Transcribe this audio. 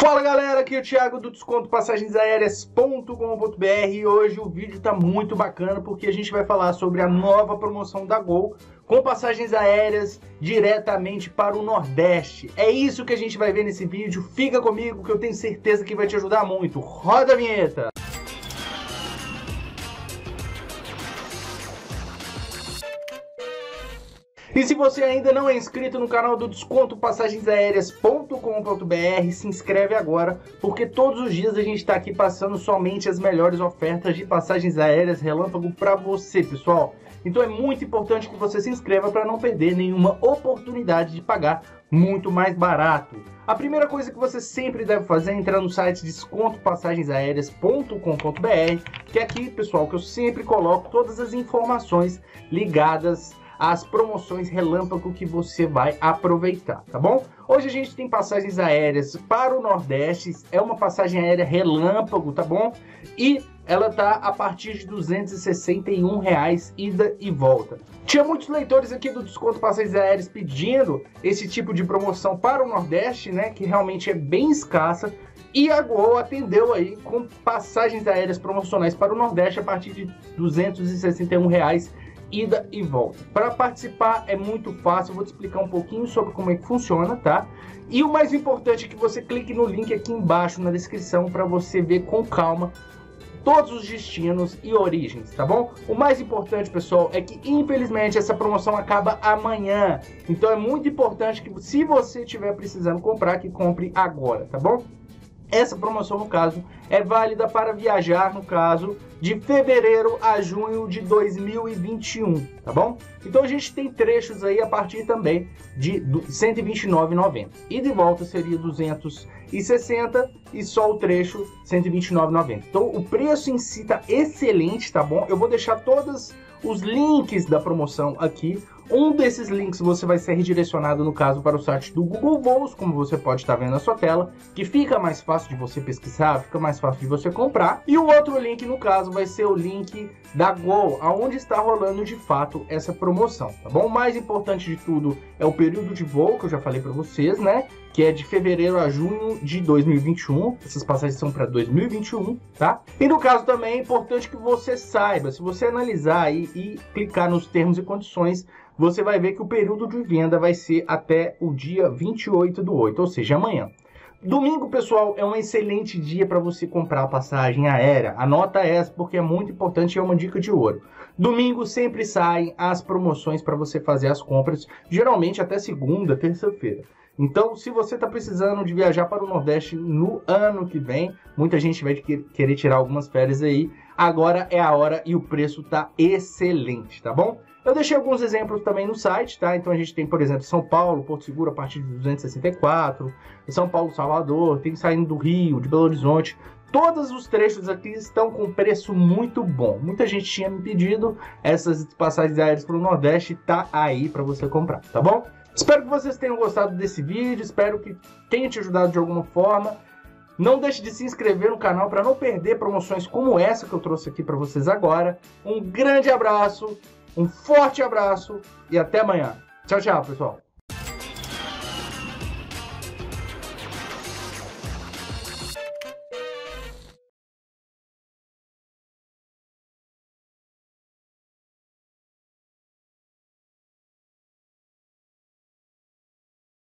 Fala galera, aqui é o Thiago do Desconto Passagens Aéreas.com.br e hoje o vídeo tá muito bacana porque a gente vai falar sobre a nova promoção da Gol com passagens aéreas diretamente para o Nordeste. É isso que a gente vai ver nesse vídeo, fica comigo que eu tenho certeza que vai te ajudar muito. Roda a vinheta! E se você ainda não é inscrito no canal do Desconto Passagensaéreas.com.br, se inscreve agora, porque todos os dias a gente está aqui passando somente as melhores ofertas de passagens aéreas relâmpago para você, pessoal. Então é muito importante que você se inscreva para não perder nenhuma oportunidade de pagar muito mais barato. A primeira coisa que você sempre deve fazer é entrar no site descontopassagensaéreas.com.br, que é aqui, pessoal, que eu sempre coloco todas as informações ligadas as promoções relâmpago que você vai aproveitar, tá bom? Hoje a gente tem passagens aéreas para o Nordeste, é uma passagem aérea relâmpago, tá bom? E ela tá a partir de 261 reais ida e volta. Tinha muitos leitores aqui do Desconto Passagens Aéreas pedindo esse tipo de promoção para o Nordeste, né? Que realmente é bem escassa. E a Gol atendeu aí com passagens aéreas promocionais para o Nordeste a partir de 261 reais ida e volta. Para participar é muito fácil, vou te explicar um pouquinho sobre como é que funciona, tá? E o mais importante é que você clique no link aqui embaixo na descrição para você ver com calma todos os destinos e origens, tá bom? O mais importante, pessoal, é que infelizmente essa promoção acaba amanhã. Então é muito importante que se você estiver precisando comprar, que compre agora, tá bom? Essa promoção, no caso, é válida para viajar, no caso, de fevereiro a junho de 2021, tá bom? Então a gente tem trechos aí a partir também de R$ 129,90. E de volta seria 260 e só o trecho R$ 129,90. Então o preço em si tá excelente, tá bom? Eu vou deixar todos os links da promoção aqui um desses links você vai ser redirecionado, no caso, para o site do Google Voos, como você pode estar vendo na sua tela, que fica mais fácil de você pesquisar, fica mais fácil de você comprar. E o outro link, no caso, vai ser o link da Gol, aonde está rolando de fato essa promoção, tá bom? O mais importante de tudo é o período de voo, que eu já falei para vocês, né? Que é de fevereiro a junho de 2021. Essas passagens são para 2021, tá? E no caso também é importante que você saiba, se você analisar aí e clicar nos termos e condições, você vai ver que o período de venda vai ser até o dia 28 do 8, ou seja, amanhã. Domingo, pessoal, é um excelente dia para você comprar passagem aérea. Anota essa porque é muito importante e é uma dica de ouro. Domingo sempre saem as promoções para você fazer as compras, geralmente até segunda, terça-feira. Então, se você está precisando de viajar para o Nordeste no ano que vem, muita gente vai querer tirar algumas férias aí. Agora é a hora e o preço está excelente, tá bom? Eu deixei alguns exemplos também no site, tá? Então a gente tem, por exemplo, São Paulo, Porto Seguro a partir de 264, São Paulo, Salvador, tem saindo do Rio, de Belo Horizonte. Todos os trechos aqui estão com preço muito bom. Muita gente tinha me pedido essas passagens aéreas para o Nordeste, tá aí para você comprar, tá bom? Espero que vocês tenham gostado desse vídeo, espero que tenha te ajudado de alguma forma. Não deixe de se inscrever no canal para não perder promoções como essa que eu trouxe aqui para vocês agora. Um grande abraço um forte abraço e até amanhã. Tchau, tchau, pessoal.